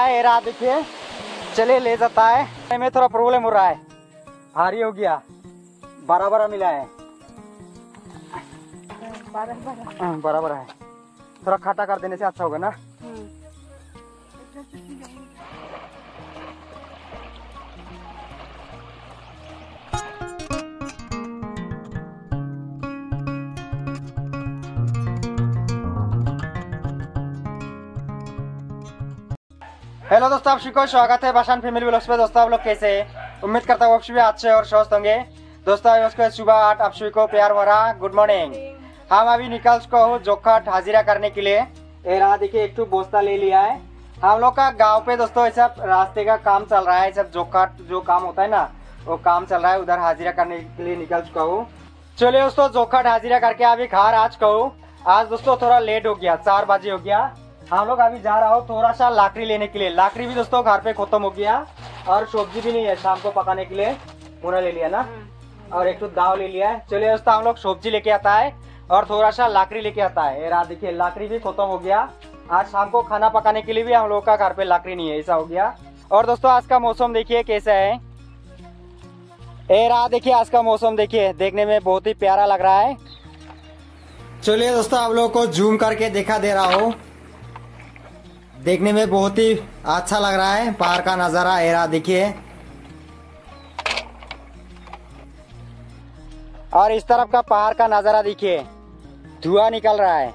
रहा देखिए। चले ले जाता है। में थोड़ा प्रॉब्लम हो रहा है। भारी हो गया। बड़ा बड़ा मिला है। हाँ, बराबर है। थोड़ा खाटा कर देने से अच्छा होगा ना? हेलो दोस्तों, आप सभी को स्वागत है बाशान फैमिली ब्लॉग्स पे। दोस्तों, आप लोग कैसे उम्मीद करता हूँ आप सभी अच्छे और स्वस्थ होंगे। दोस्तों सुबह आठ आप सभी को प्यार भरा गुड मॉर्निंग हम अभी निकल चुका हूँ जोखट हाजिरा करने के लिए। ये रहा देखिए, एक बोस्ता ले लिया है। हम लोग का गाँव पे दोस्तों, ऐसा रास्ते का काम चल रहा है। सब जोखट जो काम होता है ना, वो काम चल रहा है, उधर हाजिरा करने के लिए निकल चुका हूँ। चलिए दोस्तों, जोखट हाजिरा करके अभी घर आ चुका हूँ। आज दोस्तों थोड़ा लेट हो गया, चार बजे हो गया। हम लोग अभी जा रहा हूँ थोड़ा सा लाकड़ी लेने के लिए। लाकड़ी भी दोस्तों घर पे खत्म हो गया और सब्ज़ी भी नहीं है शाम को पकाने के लिए। पूरा ले लिया ना? और एक तो दाव ले लिया है। चलिए दोस्तों हम लोग सब्ज़ी लेके आता है और थोड़ा सा लाकड़ी लेके आता है। रहा देखिए लाकड़ी भी खत्म हो गया। आज शाम को खाना पकाने के लिए भी हम लोग का घर पे लाकड़ी नहीं है ऐसा हो गया। और दोस्तों आज का मौसम देखिए कैसा है। ए रहा देखिए आज का मौसम देखिए। देखने में बहुत ही प्यारा लग रहा है। चलिए दोस्तों आप लोगों को जूम करके देखा दे रहा हूँ। देखने में बहुत ही अच्छा लग रहा है। पहाड़ का नज़ारा, एरा, देखिए। और इस तरफ़ का पहाड़ का नज़ारा देखिए। धुआँ निकल रहा है।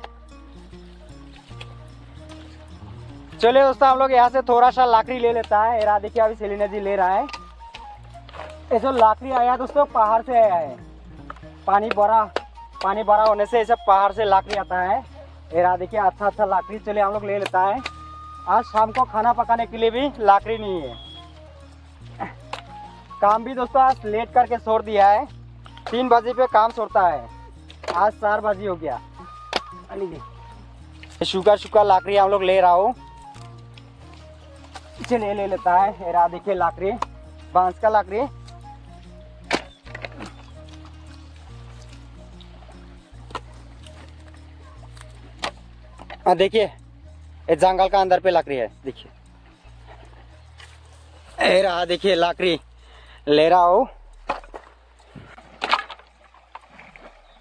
चलिए दोस्तों, हम लोग यहाँ से थोड़ा सा लाकड़ी ले लेता है। एरा, देखिए, अभी सेलिना जी ले रहा है। ये जो लाकड़ी आया दोस्तों, पहाड़ से आया है। पानी भरा पानी भरा होने से सब पहाड़ से लाकड़ी आता है। एरा, देखिए अच्छा अच्छा लाकड़ी। चलिए, हम लोग ले लेता है। आज शाम को खाना पकाने के लिए भी लाकड़ी नहीं है। काम भी दोस्तों आज लेट करके छोड़ दिया है। तीन बजे पे काम छोड़ता है। आज चार बजे हो गया। सूखा सूखा लाकड़ी हम लोग ले रहा हूँ। चलिए ले लेता है। रा देखिए लाकड़ी। बाँस का लाकड़ी। देखिए। ये जंगल का अंदर पे लकड़ी है देखिए। रहा देखिए लकड़ी। ले रहा हूँ।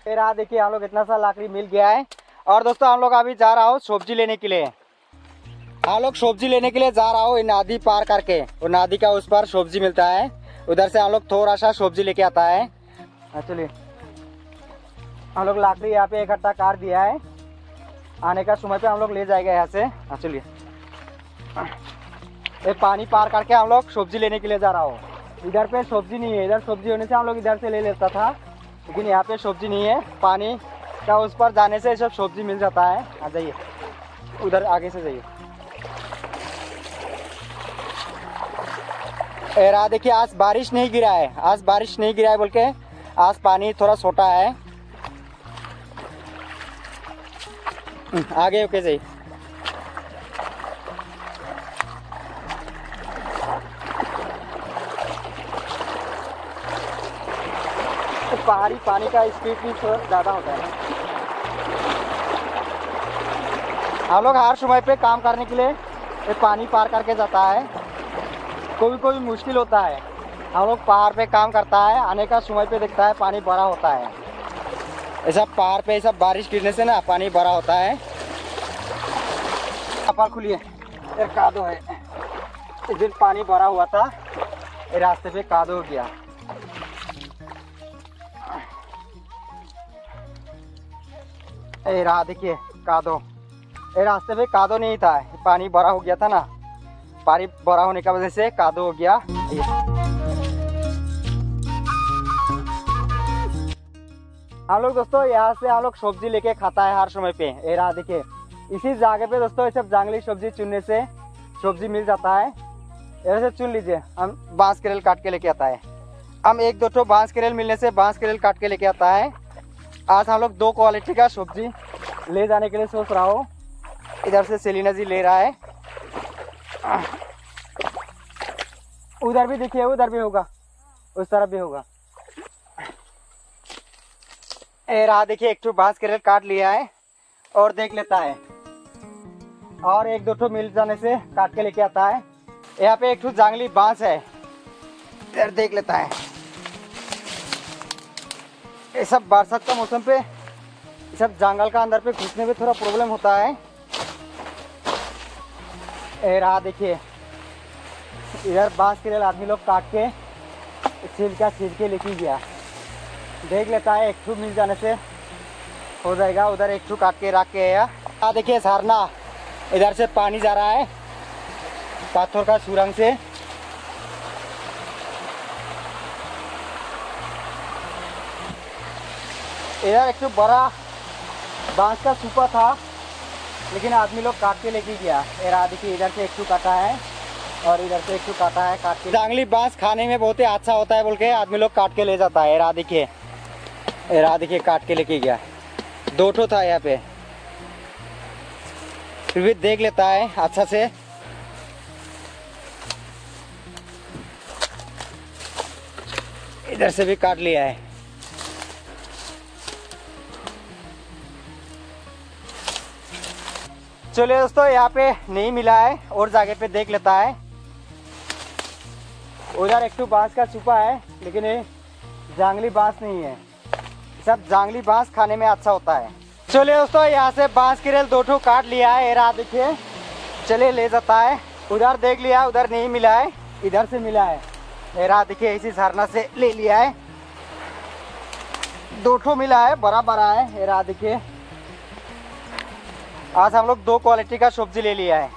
रहा देखिए हम लोग इतना सा लकड़ी मिल गया है। और दोस्तों हम लोग अभी जा रहा हूँ सब्ज़ी लेने के लिए। हम लोग सब्ज़ी लेने के लिए जा रहा हूँ नदी पार करके। और नदी का उस पर सब्ज़ी मिलता है। उधर से हम लोग थोड़ा सा सब्ज़ी लेके आता है। हाँ, चलिए। हम लोग लाकड़ी यहाँ पे इकट्ठा काट दिया है। आने का समय पे हम लोग ले जाएगा यहाँ से। हाँ चलिए। ये पानी पार करके हम लोग सब्ज़ी लेने के लिए जा रहा हूँ। इधर पे सब्ज़ी नहीं है। इधर सब्ज़ी होने से हम लोग इधर से ले लेता था। लेकिन यहाँ पे सब्ज़ी नहीं है। पानी का उस पर जाने से सब सब्ज़ी मिल जाता है। आ जाइए। उधर आगे से जाइए। देखिए, आज बारिश नहीं गिरा है। आज बारिश नहीं गिरा है बोल के आज पानी थोड़ा छोटा है। आगे ओके सही। तो पहाड़ी पानी का स्पीड भी थोड़ा ज़्यादा होता है हम लोग हर समय पे काम करने के लिए पानी पार करके जाता है। कोई कोई मुश्किल होता है। हम लोग पहाड़ पे काम करता है, आने का समय पे देखता है, पानी बड़ा होता है। ऐसा पहाड़ पे ऐसा बारिश गिरने से ना पानी भरा होता है। कपाल खुलिए। कादो है। इस दिन पानी भरा हुआ था। रास्ते पे कादो हो गया। रहा देखिए, कादो। ए रास्ते पे कादो नहीं था। पानी भरा हो गया था ना। पानी भरा होने की वजह से कादो हो गया। हम लोग दोस्तों, यहाँ से हम लोग सब्ज़ी लेके खाता है हर समय पे। ये रहा देखिए, इसी जगह पे दोस्तों सब जंगली सब्ज़ी चुनने से सब्ज़ी मिल जाता है। ऐसे चुन लीजिए, हम बाँस करेल काट के लेके आता है। हम एक दो ठो बाँस करेल मिलने से बाँस करेल काट के लेके आता है। आज हम लोग दो क्वालिटी का सब्ज़ी ले जाने के लिए सोच रहा हूँ। इधर से सेलिना जी ले रहा है। उधर भी देखिए, उधर भी होगा, उस तरफ़ भी होगा। ए, रहा देखिए, एक बाँस करेल काट लिया है और देख लेता है। और एक दो ठो मिल जाने से काट के लेके आता है। यहाँ पे एक जांगली बाँस है। इधर देख लेता है। ये सब बरसात का मौसम पे सब जंगल का अंदर पे घुसने में थोड़ा प्रॉब्लम होता है। ये रहा देखिए। इधर बाँस के लिए आदमी लोग काट के छिलका छील के लेके गया। देख लेता है, एक ठू मिल जाने से हो जाएगा। उधर एक ठू काट के रख के आया। देखिए, सारना, इधर से पानी जा रहा है, पाथर का सुरंग से। इधर एक तो बड़ा बाँस का सूपा था, लेकिन आदमी लोग काट के लेके गया। एरा देखिए, इधर से एक काटा है, और इधर से एक काटा है, काट के। जांगली बाँस खाने में बहुत ही अच्छा होता है बोल के आदमी लोग काट के ले जाता है। रहा, देखिए। रहा देखिए काट के लेके गया। दो ठो था यहाँ पे। फिर भी देख लेता है अच्छा से। इधर से भी काट लिया है। चलिए दोस्तों, यहाँ पे नहीं मिला है, और जगह पे देख लेता है। उधर एक बाँस का छुपा है, लेकिन ये जांगली बाँस नहीं है। सब जांगली बाँस खाने में अच्छा होता है। चलिए दोस्तों, यहाँ से बाँस की रेल दो ठो काट लिया है रात देखिए। चलिए ले जाता है। उधर देख लिया, उधर नहीं मिला है, इधर से मिला है। मेरा देखिए, इसी झरना से ले लिया है। दो ठो मिला है बड़ा बड़ा है मेरा देखिए। आज हम लोग दो क्वालिटी का सब्ज़ी ले लिया है।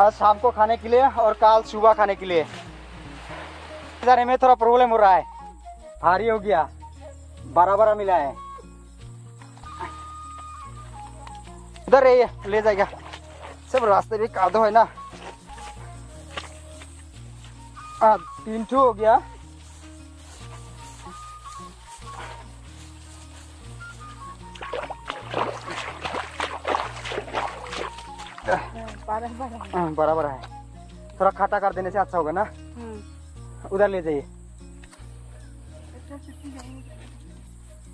आज शाम को खाने के लिए और कल सुबह खाने के लिए। इधर में थोड़ा प्रॉब्लम हो रहा है। भारी हो गया। बड़ा बड़ा मिला है। उधर ये ले जाएगा सब रास्ते भी कादो है ना। हाँ तीन ठू हो गया। हाँ, बड़ा बड़ा है। थोड़ा खट्टा कर देने से अच्छा होगा ना। उधर ले जाइए।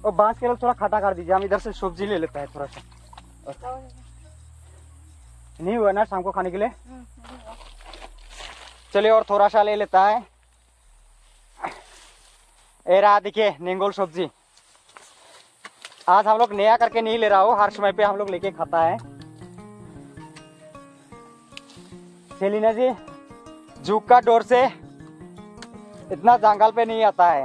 और बाँस के लोग थोड़ा खट्टा कर दीजिए, हम इधर से सब्ज़ी ले लेते हैं थोड़ा सा। नहीं हुआ ना शाम को खाने के लिए? चलिए और थोड़ा सा ले लेता है। ए रहा, देखिए, निंगोल सब्ज़ी। आज हम लोग नया करके नहीं ले रहा हो, हर समय पे हम लोग लेके खाता है। सेलिना जी, जुग का डोर से इतना जंगल पे नहीं आता है।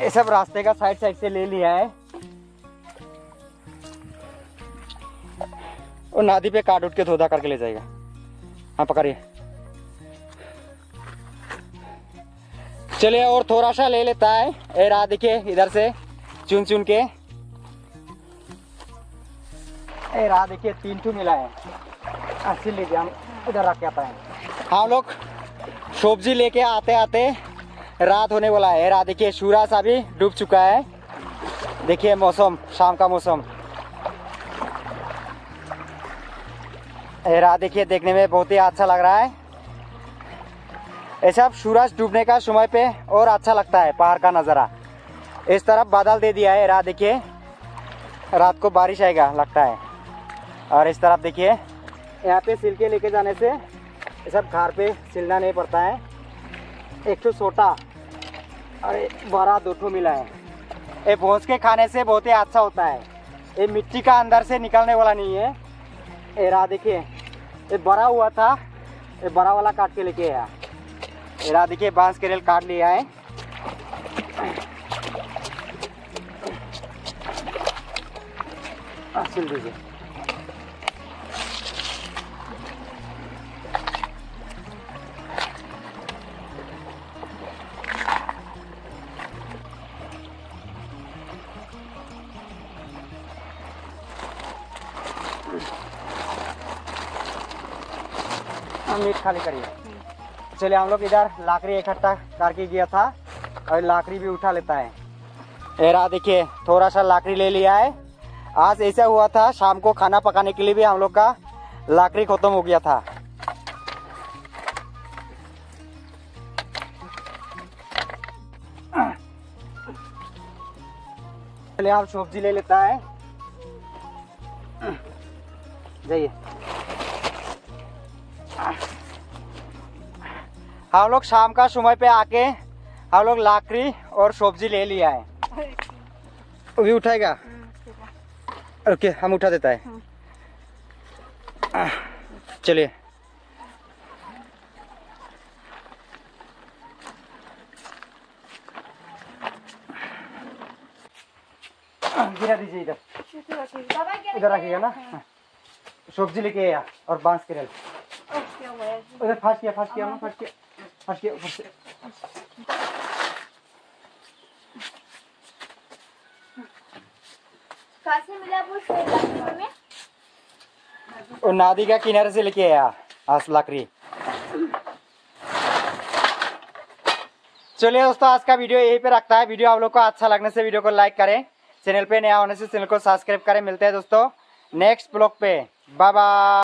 ये सब रास्ते का साइड साइड से ले लिया है। और नादी पे काट उठ के धोधा करके ले जाएगा। हाँ पकड़िए। चलिए, और थोड़ा सा ले लेता है। ए, रहा देखिए, इधर से चुन चुन के। ए, रहा देखिए, तीन टू मिला है। अच्छी लीजिए हम इधर रख के आता है। हम लोग सब्ज़ी लेके आते आते रात होने वाला है। रात देखिए, सूरज सा भी डूब चुका है। देखिए, मौसम, शाम का मौसम। रात देखिए, देखने में बहुत ही अच्छा लग रहा है। ऐसा सूरज डूबने का समय पे और अच्छा लगता है, पहाड़ का नज़ारा। इस तरफ़ बादल दे दिया है। रात देखिए, रात को बारिश आएगा, लगता है। और इस तरफ़ देखिए, यहाँ पे सिल के लेके जाने से, ये सब घर पे सिलना नहीं पड़ता है। एक ठो छोटा एक बड़ा दो ठो मिला है। ये भोज के खाने से बहुत ही अच्छा होता है। ये मिट्टी का अंदर से निकलने वाला नहीं है। ये रहा देखिए ये बड़ा हुआ था। ये बड़ा वाला काट के लेके आया। ये रहा देखिए बाँस के रेल काट लिया है। हाँ, सिल दीजिए। मीट खाली करिए। चलिए, हम लोग इधर लाकड़ी इकट्ठा करके गया था और लाकड़ी भी उठा लेता है। एरा, देखिए थोड़ा सा लाकड़ी ले लिया है। आज ऐसा हुआ था, शाम को खाना पकाने के लिए भी हम लोग का लाकड़ी खत्म हो गया था। चलिए आप सब्ज़ी ले लेता है। जाइए। हम लोग शाम का समय पे आके हम लोग लाकड़ी और सब्ज़ी ले लिया है। अभी उठाएगा? ओके हम उठा देता है। चलिए। गिरा दीजिए इधर। इधर रखिएगा ना? सब्ज़ी लेके आया और बाँस के रेल उधर फाँस किया फाँस किया फाँस किया फाँस किया कहाँ से मिला वो शेर में? और नदी का किनारे से लेके आया आज लकड़ी। चलिए दोस्तों आज का वीडियो यहीं पे रखता है। वीडियो आप लोग को अच्छा लगने से वीडियो को लाइक करें चैनल पे नया होने से चैनल को सब्सक्राइब करें। मिलते हैं दोस्तों नेक्स्ट ब्लॉग पे। Bye bye